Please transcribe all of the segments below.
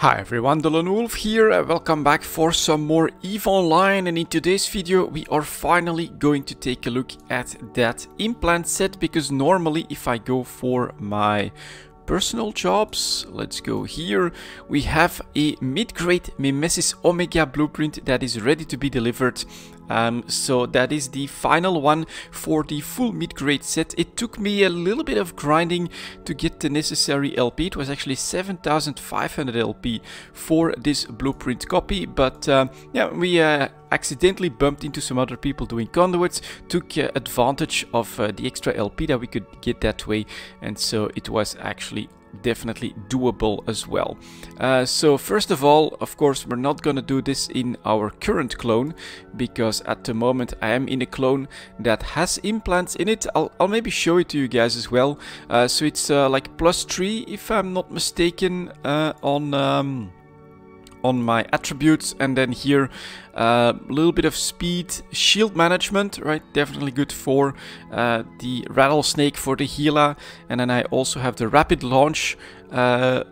Hi everyone, Lone Wolf here, uh, welcome back for some more EVE Online. And in today's video we are finally going to take a look at that implant set because normally if I go for my personal jobs, let's go here, we have a mid-grade Mimesis Omega blueprint that is ready to be delivered um, so that is the final one for the full mid-grade set. It took me a little bit of grinding to get the necessary LP. It was actually 7500 LP for this blueprint copy, but uh, yeah, we uh, accidentally bumped into some other people doing conduits, took uh, advantage of uh, the extra LP that we could get that way, and so it was actually definitely doable as well. Uh, so first of all, of course, we're not gonna do this in our current clone because at the moment I am in a clone that has implants in it. I'll, I'll maybe show it to you guys as well. Uh, so it's uh, like plus three, if I'm not mistaken, uh, on. Um, on my attributes and then here a uh, little bit of speed shield management right? Definitely good for uh, the rattlesnake for the Gila. And then I also have the rapid launch uh,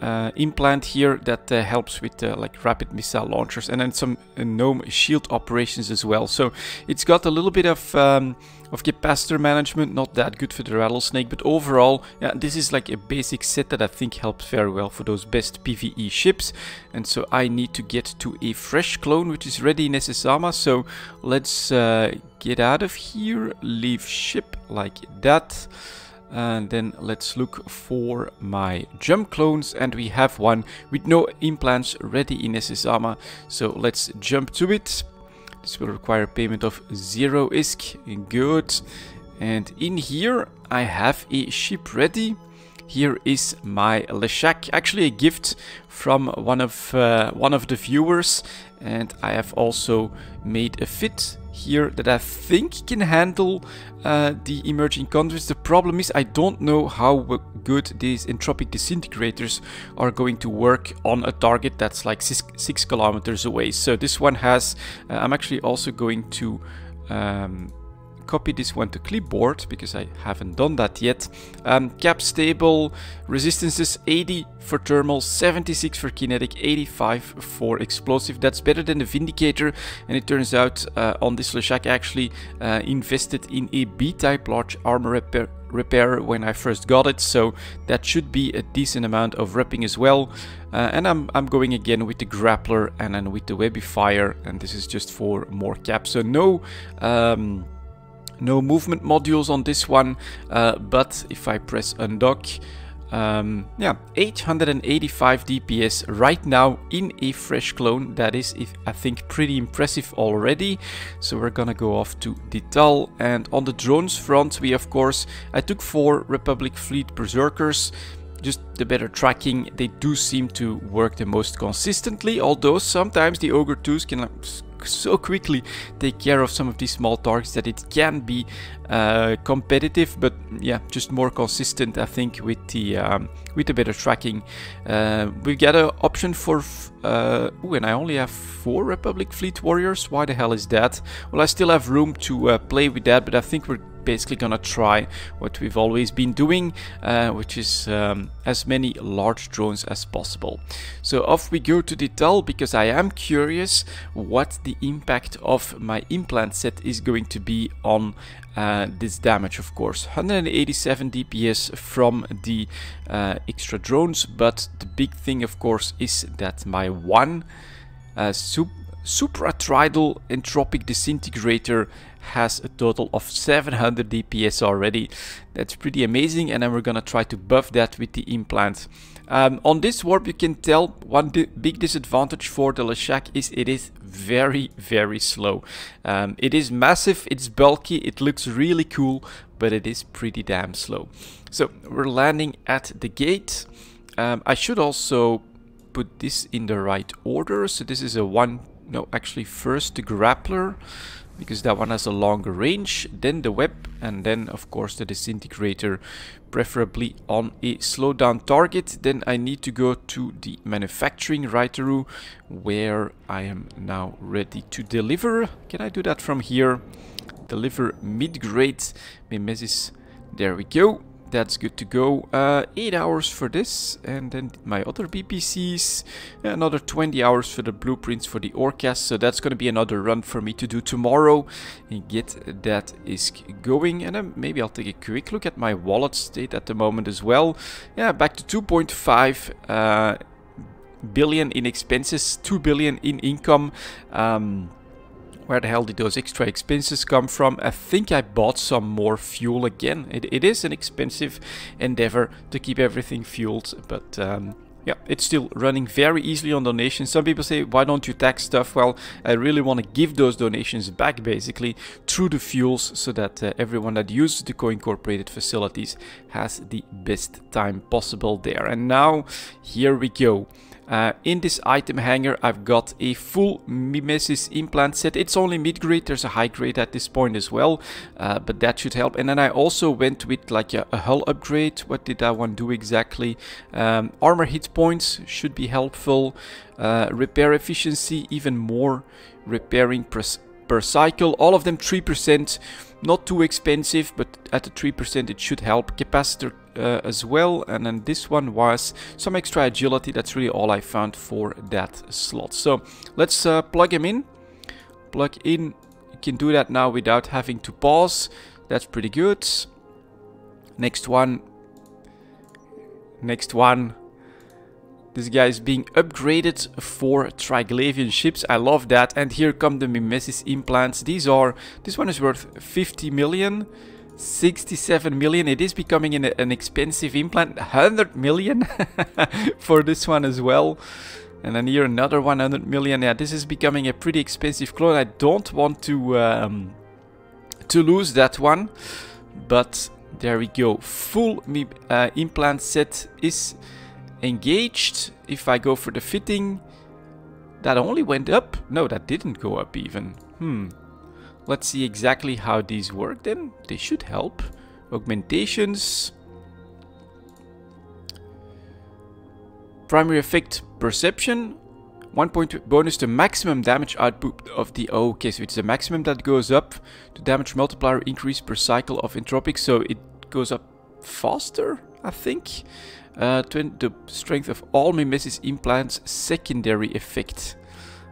uh, implant here that uh, helps with uh, like rapid missile launchers and then some uh, gnome shield operations as well. So it's got a little bit of um, of capacitor management not that good for the rattlesnake but overall yeah this is like a basic set that I think helps very well for those best PvE ships. And so I need to get to a fresh clone which is ready in SSAMA so let's uh, get out of here leave ship like that and then let's look for my jump clones and we have one with no implants ready in SSAMA so let's jump to it. This will require payment of zero ISK. Good. And in here I have a ship ready. Here is my Leshak, actually a gift from one of uh, one of the viewers. And I have also made a fit here that I think can handle uh, the emerging conduits. The problem is I don't know how good these entropic disintegrators are going to work on a target that's like six, six kilometers away. So this one has, uh, I'm actually also going to um, copy this one to clipboard because I haven't done that yet. Um, cap stable, resistances 80 for thermal, 76 for kinetic, 85 for explosive. That's better than the Vindicator and it turns out uh, on this Leshak actually uh, invested in a B-type large armor repair repair when I first got it so that should be a decent amount of repping as well uh, and I'm, I'm going again with the grappler and then with the webifier and this is just for more cap so no um, no movement modules on this one, uh, but if I press undock, um, yeah, 885 DPS right now in a fresh clone. That is, if, I think, pretty impressive already. So we're gonna go off to Dital. And on the drones front, we of course, I took four Republic Fleet Berserkers just the better tracking, they do seem to work the most consistently, although sometimes the Ogre 2s can so quickly take care of some of these small targets that it can be uh, competitive, but yeah, just more consistent, I think, with the um, with the better tracking. Uh, we get an option for, uh, and I only have four Republic Fleet Warriors. Why the hell is that? Well, I still have room to uh, play with that, but I think we're basically gonna try what we've always been doing, uh, which is um, as many large drones as possible. So off we go to Dital because I am curious what the impact of my implant set is going to be on uh, this damage of course 187 DPS from the uh, extra drones but the big thing of course is that my one uh, sup supratridal entropic disintegrator has a total of 700 DPS already. That's pretty amazing and then we're gonna try to buff that with the implant. Um, on this warp you can tell one big disadvantage for the Leshak is it is very very slow. Um, it is massive, it's bulky, it looks really cool but it is pretty damn slow. So we're landing at the gate. Um, I should also put this in the right order. So this is a one, no actually first the grappler because that one has a longer range, than the web, and then of course the disintegrator, preferably on a slowdown target. Then I need to go to the manufacturing Raitaru, where I am now ready to deliver. Can I do that from here? Deliver mid-grade Mimesis. There we go. That's good to go. Uh, 8 hours for this, and then my other BPCs, another 20 hours for the blueprints for the Orcas, so that's going to be another run for me to do tomorrow and get that is going. And then maybe I'll take a quick look at my wallet state at the moment as well. Yeah, back to 2.5 uh, billion in expenses, 2 billion in income. Um, where the hell did those extra expenses come from? I think I bought some more fuel again. It, it is an expensive endeavor to keep everything fueled, but um, yeah, it's still running very easily on donations. Some people say, why don't you tax stuff? Well, I really want to give those donations back basically through the fuels so that uh, everyone that uses the Co-incorporated facilities has the best time possible there. And now, here we go. Uh, in this item hanger I've got a full Mimesis implant set. It's only mid-grade, there's a high grade at this point as well, uh, but that should help. And then I also went with like a, a hull upgrade. What did that one do exactly? Um, armor hit points should be helpful. Uh, repair efficiency, even more repairing per, per cycle. All of them 3%. Not too expensive, but at the 3% it should help. Capacitor uh, as well. And then this one was some extra agility. That's really all I found for that slot. So let's uh, plug him in. Plug in. You can do that now without having to pause. That's pretty good. Next one. Next one. This guy is being upgraded for Triglavian ships. I love that. And here come the Mimesis implants. These are, this one is worth 50 million. 67 million. It is becoming an, an expensive implant. 100 million for this one as well. And then here another 100 million. Yeah, this is becoming a pretty expensive clone. I don't want to um, to lose that one. But there we go. Full uh, implant set is engaged. If I go for the fitting, that only went up. No, that didn't go up even. Hmm. Let's see exactly how these work then. They should help. Augmentations. Primary effect perception. One point bonus to maximum damage output of the... Oh, okay, so it's the maximum that goes up. The damage multiplier increase per cycle of entropic. So it goes up faster, I think. Uh, the strength of all mimesis implants secondary effect.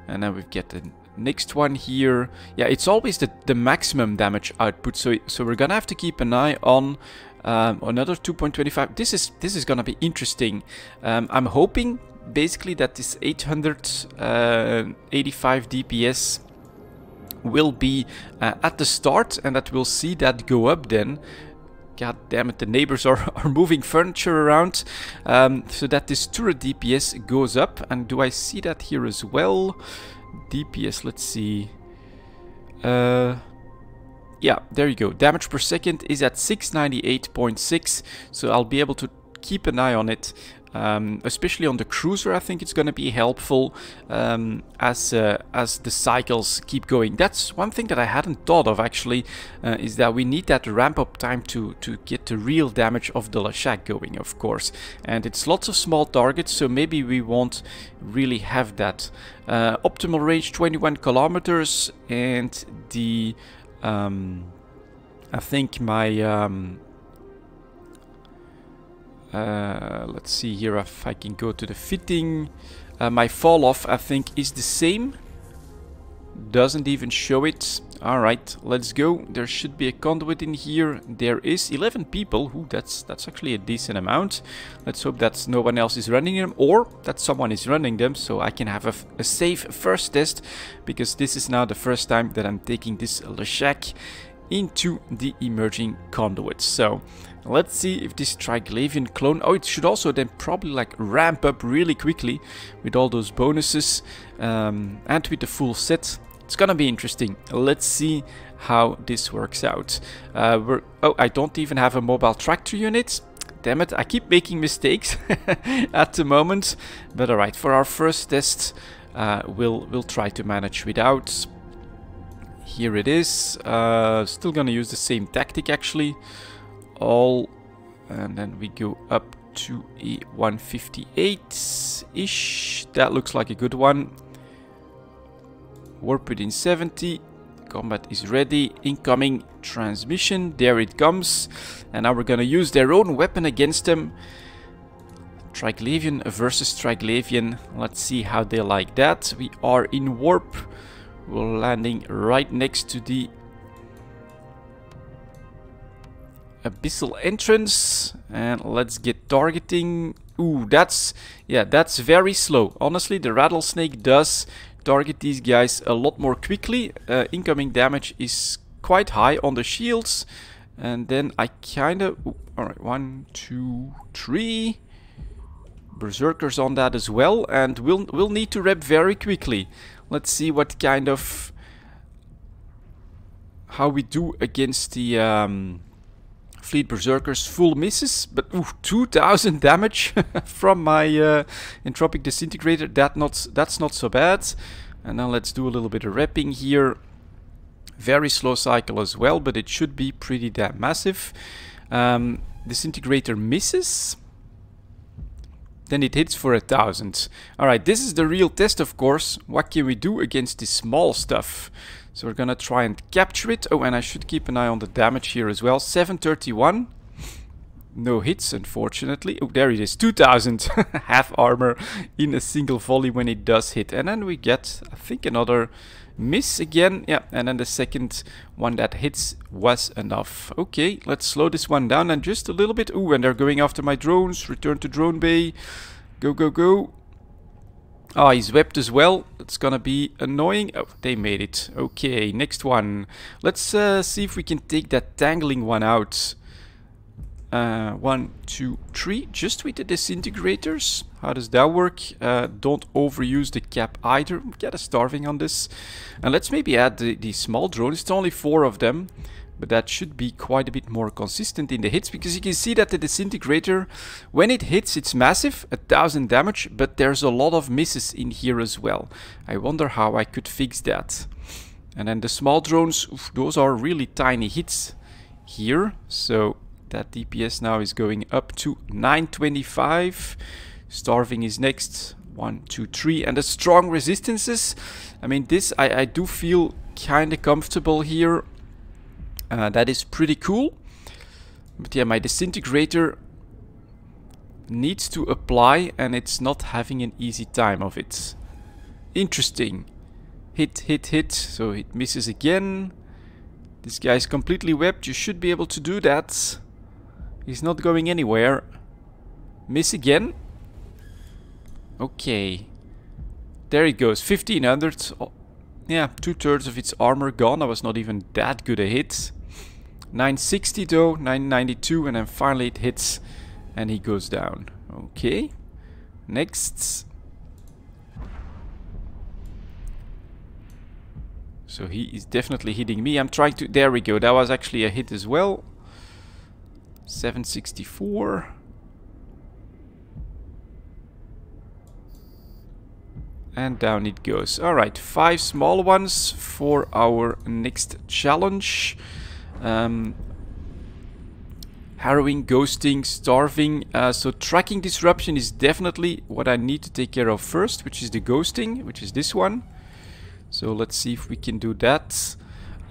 And then we get the next one here. Yeah, it's always the, the maximum damage output. So, so we're gonna have to keep an eye on um, another 2.25. This is this is gonna be interesting. Um, I'm hoping basically that this 885 uh, DPS will be uh, at the start and that we'll see that go up then God damn it, the neighbors are, are moving furniture around um, so that this turret DPS goes up. And do I see that here as well? DPS, let's see. Uh, yeah, there you go. Damage per second is at 698.6, so I'll be able to keep an eye on it um, especially on the cruiser, I think it's going to be helpful um, as uh, as the cycles keep going. That's one thing that I hadn't thought of actually, uh, is that we need that ramp up time to to get the real damage of the Leshak going, of course. And it's lots of small targets, so maybe we won't really have that. Uh, optimal range 21 kilometers, and the um, I think my um, uh, let's see here if I can go to the fitting. Uh, my fall off I think is the same. Doesn't even show it. Alright, let's go. There should be a conduit in here. There is 11 people. Ooh, that's that's actually a decent amount. Let's hope that no one else is running them or that someone is running them so I can have a, a safe first test because this is now the first time that I'm taking this Leshak into the emerging conduits. So let's see if this Triglavian clone, oh it should also then probably like ramp up really quickly with all those bonuses um, and with the full set. It's gonna be interesting. Let's see how this works out. Uh, oh, I don't even have a mobile tractor unit. Damn it, I keep making mistakes at the moment. But alright, for our first test, uh, we'll, we'll try to manage without here it is. Uh, still gonna use the same tactic actually. All, and then we go up to a 158-ish. That looks like a good one. Warp within 70. Combat is ready. Incoming transmission. There it comes. And now we're gonna use their own weapon against them. Triglavian versus Triglavian. Let's see how they like that. We are in warp. We're landing right next to the abyssal entrance. And let's get targeting. Ooh that's yeah that's very slow. Honestly the rattlesnake does target these guys a lot more quickly. Uh, incoming damage is quite high on the shields. And then I kind of all right one two three. Berserkers on that as well. And we'll we'll need to rep very quickly let's see what kind of how we do against the um, Fleet Berserkers full misses, but ooh, 2000 damage from my uh, Entropic Disintegrator. That not that's not so bad. And now let's do a little bit of repping here. Very slow cycle as well, but it should be pretty damn massive. Um, Disintegrator misses. Then it hits for a thousand. Alright, this is the real test of course. What can we do against this small stuff? So we're gonna try and capture it. Oh, and I should keep an eye on the damage here as well. 731. No hits, unfortunately. Oh, there it is. 2000 half armor in a single volley when it does hit. And then we get, I think, another miss again. Yeah, and then the second one that hits was enough. Okay, let's slow this one down and just a little bit. Oh, and they're going after my drones. Return to drone bay. Go, go, go. Ah, oh, he's webbed as well. It's gonna be annoying. Oh, they made it. Okay, next one. Let's uh, see if we can take that tangling one out. Uh, one, two, three. Just with the disintegrators. How does that work? Uh, don't overuse the cap either. Get a starving on this. And let's maybe add the, the small drones. It's only four of them but that should be quite a bit more consistent in the hits because you can see that the disintegrator when it hits it's massive a thousand damage but there's a lot of misses in here as well I wonder how I could fix that and then the small drones oof, those are really tiny hits here so that DPS now is going up to 925 starving is next one two three and the strong resistances I mean this I, I do feel kind of comfortable here uh, that is pretty cool. But yeah, my disintegrator needs to apply and it's not having an easy time of it. Interesting. Hit, hit, hit. So it misses again. This guy is completely webbed. You should be able to do that. He's not going anywhere. Miss again. Okay. There it goes. 1500. Oh, yeah, two-thirds of its armor gone. I was not even that good a hit. 960 though, 992 and then finally it hits and he goes down. Okay. Next. So he is definitely hitting me. I'm trying to... There we go. That was actually a hit as well. 764. And down it goes. Alright, five small ones for our next challenge. Um, harrowing, ghosting, starving. Uh, so tracking disruption is definitely what I need to take care of first, which is the ghosting, which is this one. So let's see if we can do that.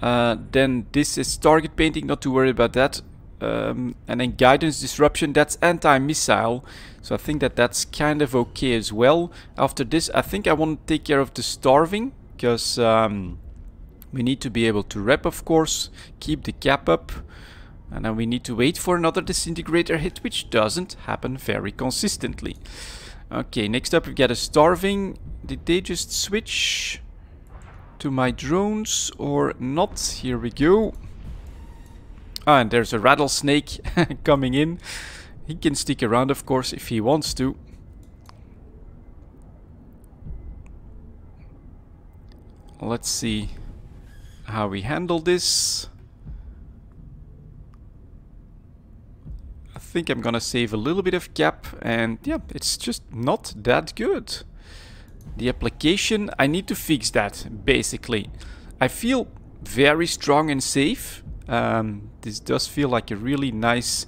Uh, then this is target painting, not to worry about that. Um, and then guidance disruption, that's anti-missile. So I think that that's kind of okay as well. After this, I think I want to take care of the starving, because um, we need to be able to rep, of course, keep the cap up. And then we need to wait for another disintegrator hit, which doesn't happen very consistently. Okay, next up we get a starving. Did they just switch to my drones or not? Here we go. Ah, and there's a rattlesnake coming in. He can stick around, of course, if he wants to. Let's see how we handle this. I think I'm gonna save a little bit of cap and yeah, it's just not that good. The application, I need to fix that, basically. I feel very strong and safe. Um, this does feel like a really nice...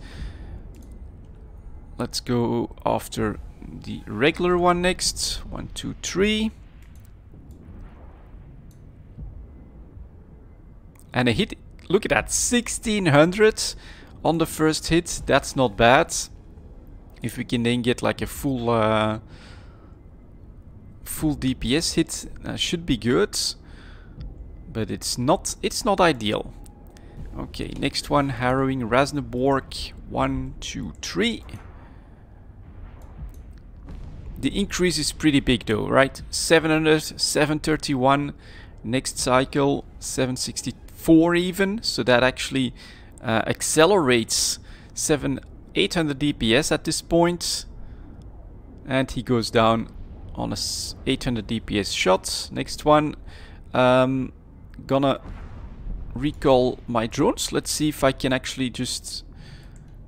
Let's go after the regular one next. One, two, three. And a hit, look at that, 1600 on the first hit. That's not bad. If we can then get like a full uh, full DPS hit, uh, should be good. But it's not it's not ideal. Okay, next one, Harrowing Rasneborg. One, two, three. The increase is pretty big though, right? 700, 731, next cycle 764 even, so that actually uh, accelerates 7 800 DPS at this point. And he goes down on a 800 DPS shot. Next one, um, gonna recall my drones. Let's see if I can actually just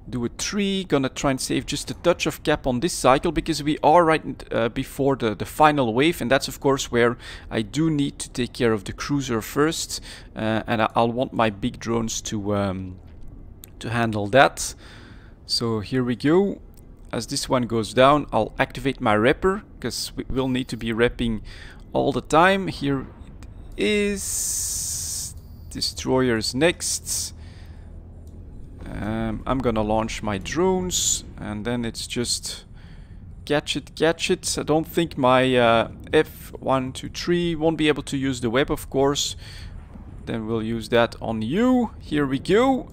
do a 3. Gonna try and save just a touch of cap on this cycle because we are right uh, before the, the final wave and that's of course where I do need to take care of the cruiser first uh, and I, will want my big drones to, um, to handle that. So here we go. As this one goes down, I'll activate my repper because we will need to be repping all the time. Here it is. Destroyers next. Um, I'm gonna launch my drones and then it's just catch it. I don't think my uh, F123 won't be able to use the web, of course. Then we'll use that on you. Here we go.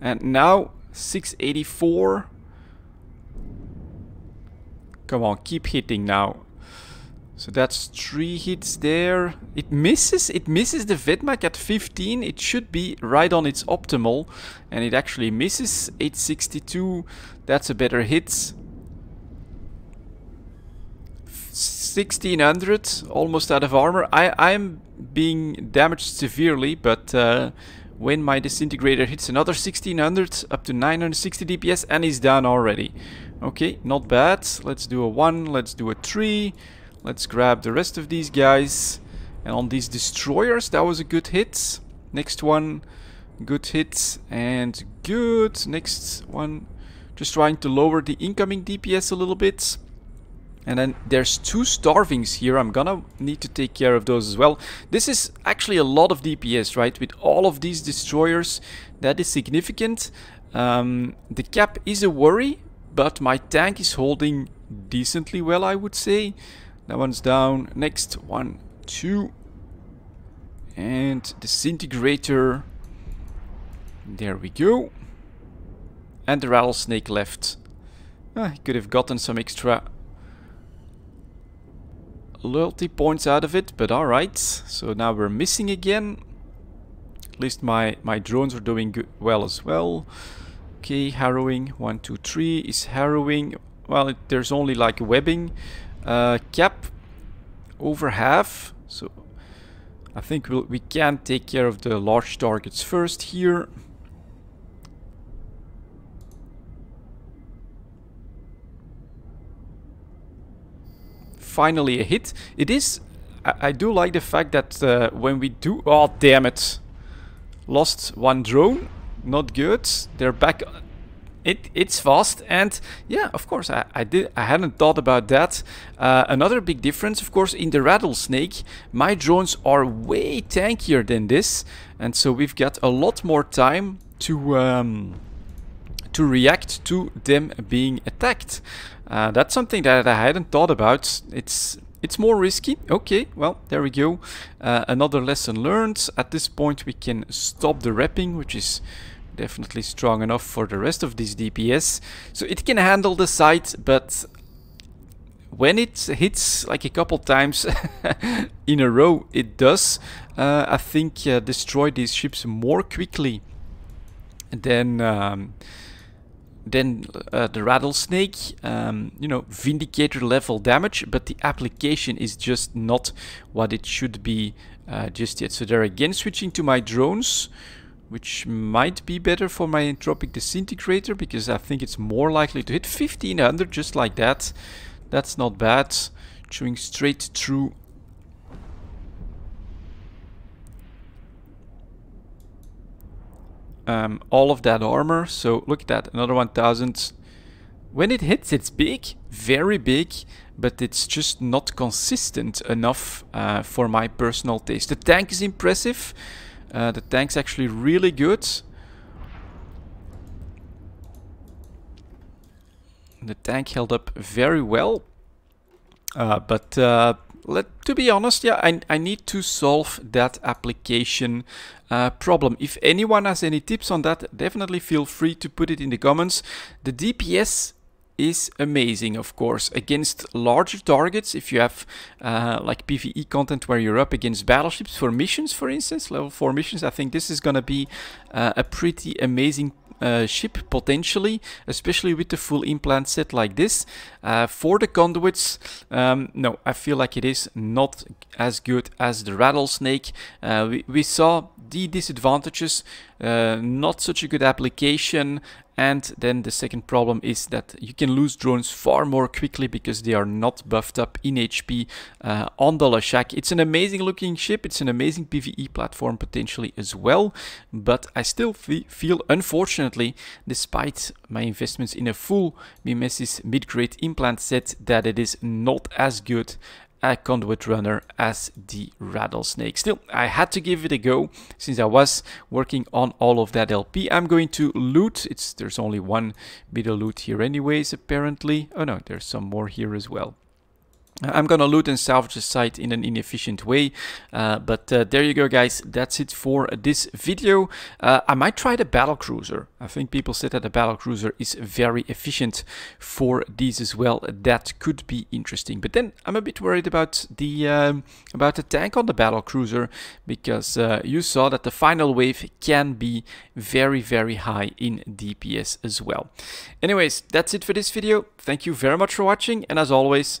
And now 684. Come on, keep hitting now. So that's three hits there. It misses, it misses the Vedmak at 15. It should be right on its optimal. And it actually misses 862. That's a better hit. 1600, almost out of armor. I, I'm being damaged severely, but uh, when my disintegrator hits another 1600 up to 960 DPS and he's down already. Okay, not bad. Let's do a 1, let's do a 3. Let's grab the rest of these guys. And on these destroyers, that was a good hit. Next one, good hit and good. Next one, just trying to lower the incoming DPS a little bit. And then there's two starvings here. I'm gonna need to take care of those as well. This is actually a lot of DPS, right? With all of these destroyers, that is significant. Um, the cap is a worry, but my tank is holding decently well, I would say. That one's down. Next, one, two. And disintegrator. There we go. And the rattlesnake left. Ah, could have gotten some extra loyalty points out of it, but alright. So now we're missing again. At least my, my drones are doing good, well as well. Okay, harrowing. One, two, three is harrowing. Well, it, there's only like webbing. Uh, cap over half. So I think we'll, we can take care of the large targets first here. finally a hit. It is... I, I do like the fact that uh, when we do... Oh, damn it. Lost one drone. Not good. They're back... It, it's fast and yeah of course I, I did I hadn't thought about that uh, another big difference of course in the rattlesnake my drones are way tankier than this and so we've got a lot more time to um, to react to them being attacked. Uh, that's something that I hadn't thought about. It's it's more risky. Okay, well, there we go. Uh, another lesson learned. At this point we can stop the repping, which is definitely strong enough for the rest of this DPS. So it can handle the site, but when it hits like a couple times in a row, it does, uh, I think, uh, destroy these ships more quickly than... Um, then uh, the rattlesnake, um, you know, vindicator level damage, but the application is just not what it should be uh, just yet. So they're again switching to my drones, which might be better for my entropic disintegrator because I think it's more likely to hit 1500 just like that. That's not bad. Chewing straight through um, all of that armor. So look at that, another 1000. When it hits, it's big, very big, but it's just not consistent enough uh, for my personal taste. The tank is impressive. Uh, the tank's actually really good. The tank held up very well. Uh, but uh, let, to be honest, yeah, I, I need to solve that application uh, problem. If anyone has any tips on that, definitely feel free to put it in the comments. The DPS is amazing, of course, against larger targets. If you have uh, like PvE content where you're up against battleships for missions, for instance, level 4 missions, I think this is going to be uh, a pretty amazing uh, ship potentially, especially with the full implant set like this. Uh, for the conduits, um, no, I feel like it is not as good as the rattlesnake. Uh, we, we saw the disadvantages, uh, not such a good application, and then the second problem is that you can lose drones far more quickly because they are not buffed up in HP uh, on the Leshak. It's an amazing looking ship, it's an amazing PvE platform potentially as well, but I still feel, unfortunately, despite my investments in a full Mimesis mid-grade implant set, that it is not as good a conduit runner as the rattlesnake. Still, I had to give it a go since I was working on all of that LP. I'm going to loot. It's There's only one bit of loot here anyways, apparently. Oh no, there's some more here as well. I'm gonna loot and salvage the site in an inefficient way, uh, but uh, there you go guys, that's it for this video. Uh, I might try the battle cruiser. I think people said that the battle cruiser is very efficient for these as well. That could be interesting, but then I'm a bit worried about the um, about the tank on the battle cruiser because uh, you saw that the final wave can be very very high in DPS as well. Anyways, that's it for this video. Thank you very much for watching, and as always,